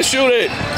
Didn't shoot it?